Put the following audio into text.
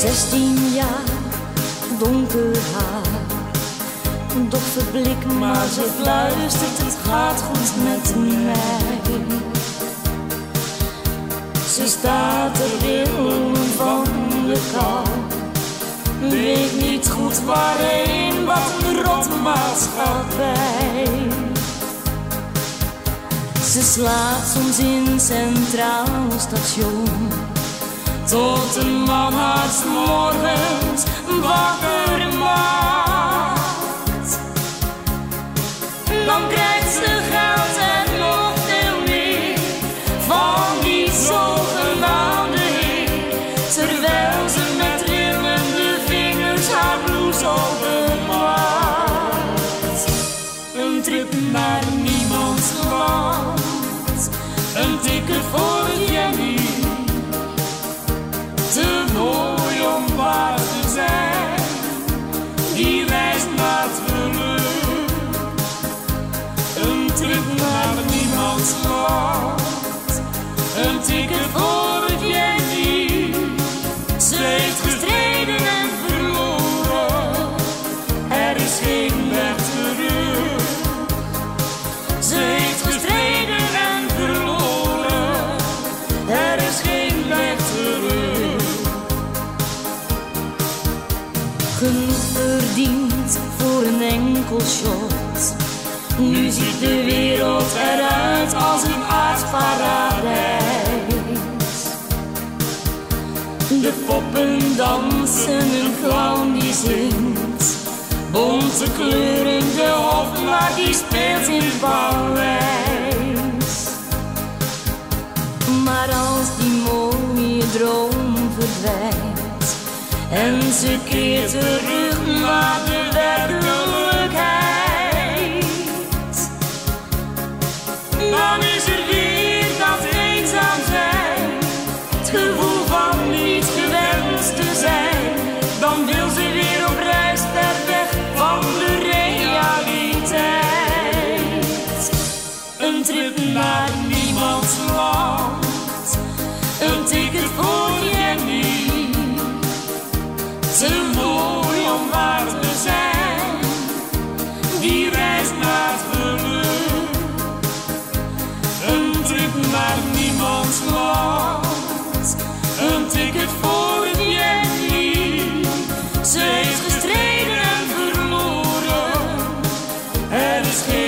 Zestien jaar, donker haar. Doch verblik maar ze fluistert, het gaat goed met mij. Ze staat er willen van de kou. Weet niet goed waarheen, wat een rotmaatschappij. Ze slaapt soms in Centraal Station. Tot een man haar morgens wakker maakt. Dan krijgt ze geld en nog veel meer van die zogenaamde heer. Terwijl ze met trillende vingers haar blouse openmaakt. Een trip naar een ticket voor het Jenny. Ze heeft gestreden en verloren, er is geen weg terug. Ze heeft gestreden en verloren, er is geen weg terug. Genoeg verdiend voor een enkel shot. Nu ziet de wereld eruit als een aardparadijs. De poppen dansen, een clown die zingt. Bonte kleuren, de hofnaar die speelt in paleis. Maar als die mooie droom verdwijnt en ze keert terug naar de God's.